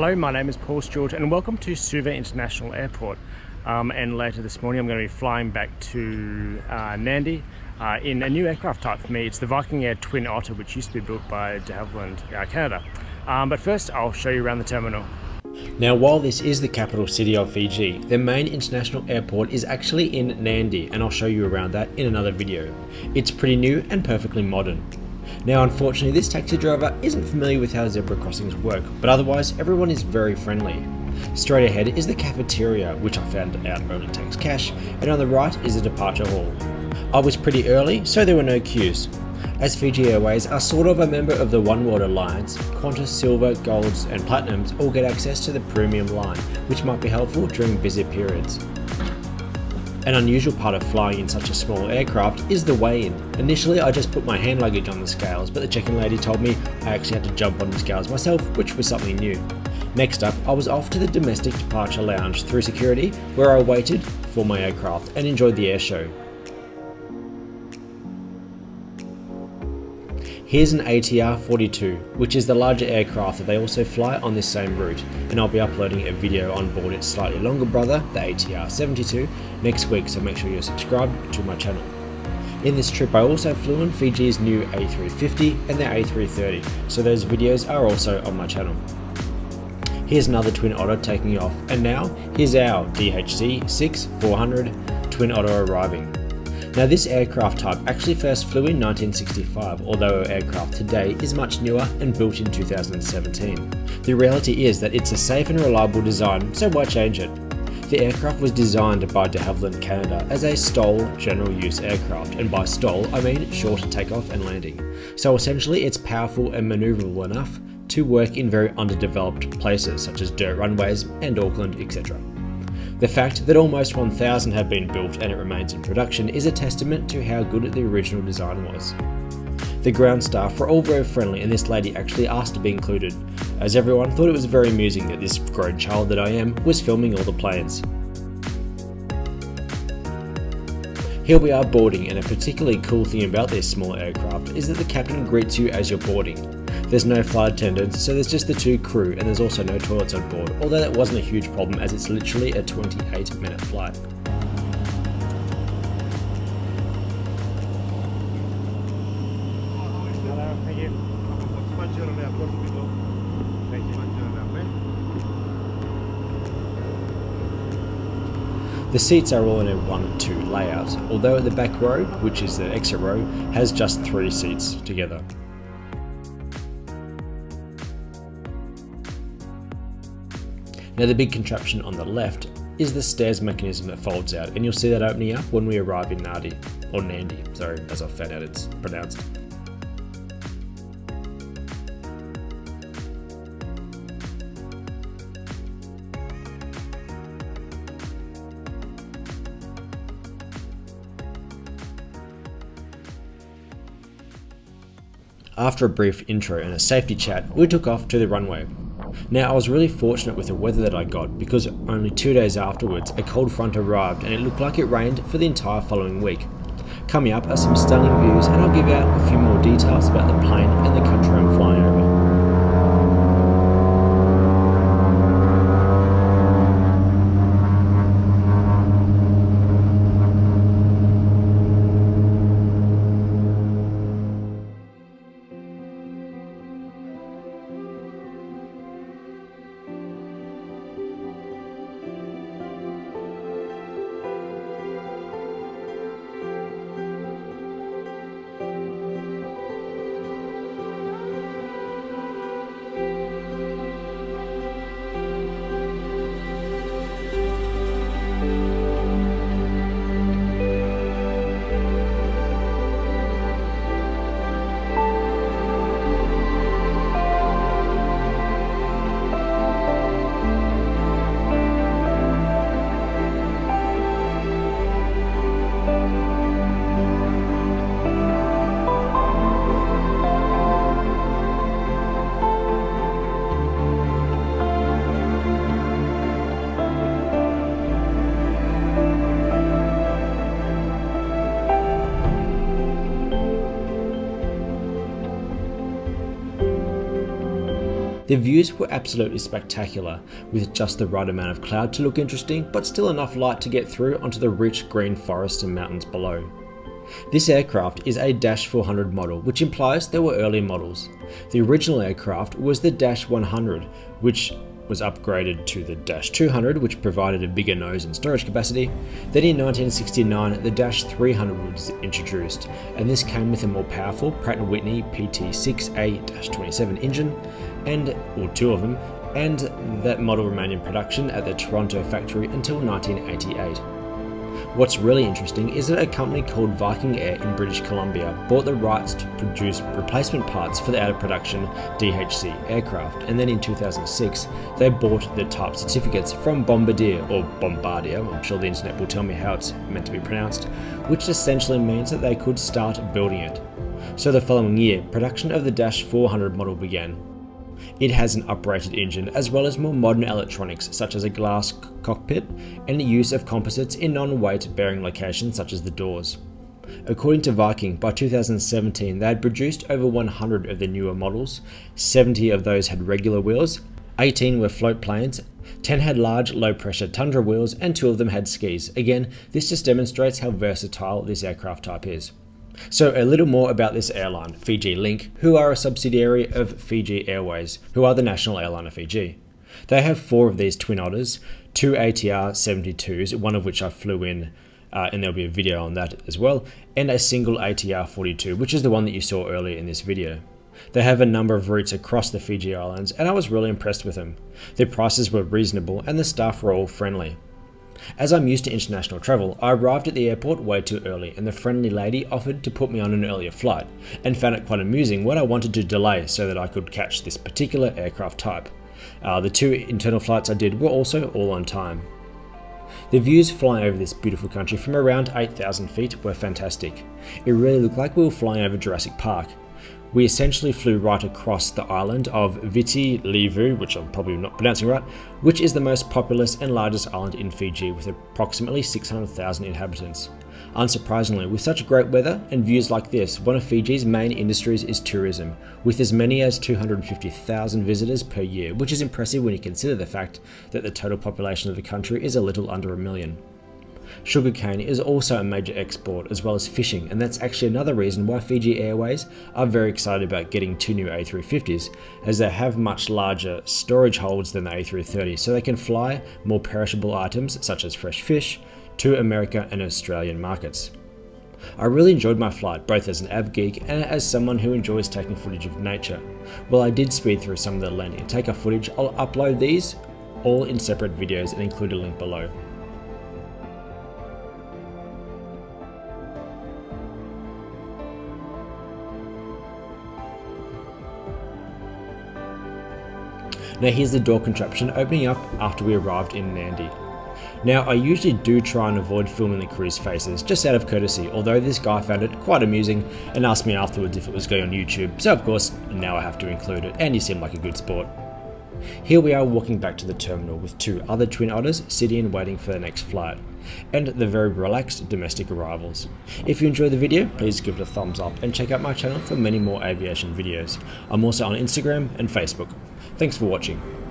Hello, my name is Paul Stewart and welcome to Suva International Airport. Um, and later this morning I'm going to be flying back to uh, Nandi uh, in a new aircraft type for me. It's the Viking Air Twin Otter which used to be built by de Havilland, uh, Canada. Um, but first I'll show you around the terminal. Now while this is the capital city of Fiji, the main international airport is actually in Nandi and I'll show you around that in another video. It's pretty new and perfectly modern. Now unfortunately this taxi driver isn't familiar with how zebra crossings work, but otherwise everyone is very friendly. Straight ahead is the cafeteria, which I found out only takes cash, and on the right is the departure hall. I was pretty early, so there were no queues. As Fiji Airways are sort of a member of the Oneworld Alliance, Qantas Silver, Golds and Platinums all get access to the premium line, which might be helpful during busy periods. An unusual part of flying in such a small aircraft is the weigh-in. Initially I just put my hand luggage on the scales, but the check-in lady told me I actually had to jump on the scales myself, which was something new. Next up, I was off to the domestic departure lounge through security, where I waited for my aircraft and enjoyed the air Here's an ATR 42, which is the larger aircraft that they also fly on this same route, and I'll be uploading a video on board its slightly longer brother, the ATR 72, next week, so make sure you're subscribed to my channel. In this trip I also flew in Fiji's new A350 and their A330, so those videos are also on my channel. Here's another Twin Otter taking off, and now here's our DHC 6400 Twin Otter arriving. Now this aircraft type actually first flew in 1965, although our aircraft today is much newer and built in 2017. The reality is that it's a safe and reliable design, so why change it? The aircraft was designed by de Havilland Canada as a STOL general use aircraft, and by STOL I mean short takeoff and landing. So essentially it's powerful and manoeuvrable enough to work in very underdeveloped places such as dirt runways and Auckland, etc. The fact that almost 1,000 have been built and it remains in production is a testament to how good the original design was. The ground staff were all very friendly and this lady actually asked to be included, as everyone thought it was very amusing that this grown child that I am was filming all the planes. Here we are boarding and a particularly cool thing about this small aircraft is that the captain greets you as you're boarding. There's no flight attendants, so there's just the two crew, and there's also no toilets on board, although that wasn't a huge problem as it's literally a 28 minute flight. The seats are all in a 1 2 layout, although the back row, which is the exit row, has just 3 seats together. Now the big contraption on the left is the stairs mechanism that folds out and you'll see that opening up when we arrive in Nadi, or Nandi, sorry, as I found out it's pronounced. After a brief intro and a safety chat, we took off to the runway. Now I was really fortunate with the weather that I got because only two days afterwards a cold front arrived and it looked like it rained for the entire following week. Coming up are some stunning views and I'll give out a few more details about the plane and the country I'm flying over. The views were absolutely spectacular, with just the right amount of cloud to look interesting, but still enough light to get through onto the rich green forests and mountains below. This aircraft is a Dash 400 model, which implies there were early models. The original aircraft was the Dash 100, which was upgraded to the Dash 200, which provided a bigger nose and storage capacity. Then in 1969, the Dash 300 was introduced, and this came with a more powerful Pratt & Whitney PT6A-27 engine, and or two of them, and that model remained in production at the Toronto factory until 1988. What's really interesting is that a company called Viking Air in British Columbia bought the rights to produce replacement parts for the out of production DHC aircraft, and then in 2006 they bought the type certificates from Bombardier or Bombardier, I'm sure the internet will tell me how it's meant to be pronounced, which essentially means that they could start building it. So the following year, production of the Dash 400 model began, it has an uprated engine as well as more modern electronics such as a glass cockpit and the use of composites in non-weight bearing locations such as the doors. According to Viking, by 2017 they had produced over 100 of the newer models, 70 of those had regular wheels, 18 were float planes, 10 had large low pressure Tundra wheels and 2 of them had skis. Again, this just demonstrates how versatile this aircraft type is. So a little more about this airline, Fiji Link, who are a subsidiary of Fiji Airways, who are the national airline of Fiji. They have four of these Twin Otters, two ATR 72s, one of which I flew in, uh, and there'll be a video on that as well, and a single ATR 42, which is the one that you saw earlier in this video. They have a number of routes across the Fiji Islands, and I was really impressed with them. Their prices were reasonable, and the staff were all friendly. As I'm used to international travel, I arrived at the airport way too early and the friendly lady offered to put me on an earlier flight, and found it quite amusing when I wanted to delay so that I could catch this particular aircraft type. Uh, the two internal flights I did were also all on time. The views flying over this beautiful country from around 8,000 feet were fantastic. It really looked like we were flying over Jurassic Park, we essentially flew right across the island of Viti Levu, which I'm probably not pronouncing right, which is the most populous and largest island in Fiji with approximately 600,000 inhabitants. Unsurprisingly, with such great weather and views like this, one of Fiji's main industries is tourism, with as many as 250,000 visitors per year, which is impressive when you consider the fact that the total population of the country is a little under a million. Sugarcane is also a major export as well as fishing and that's actually another reason why Fiji Airways are very excited about getting two new A350s as they have much larger storage holds than the A330 so they can fly more perishable items such as fresh fish to America and Australian markets. I really enjoyed my flight, both as an av geek and as someone who enjoys taking footage of nature. While I did speed through some of the landing and takeoff footage, I'll upload these all in separate videos and include a link below. Now here's the door contraption opening up after we arrived in Nadi. Now I usually do try and avoid filming the crew's faces just out of courtesy, although this guy found it quite amusing and asked me afterwards if it was going on YouTube, so of course now I have to include it and he seemed like a good sport. Here we are walking back to the terminal with two other Twin Otters sitting and waiting for the next flight, and the very relaxed domestic arrivals. If you enjoyed the video, please give it a thumbs up and check out my channel for many more aviation videos. I'm also on Instagram and Facebook. Thanks for watching.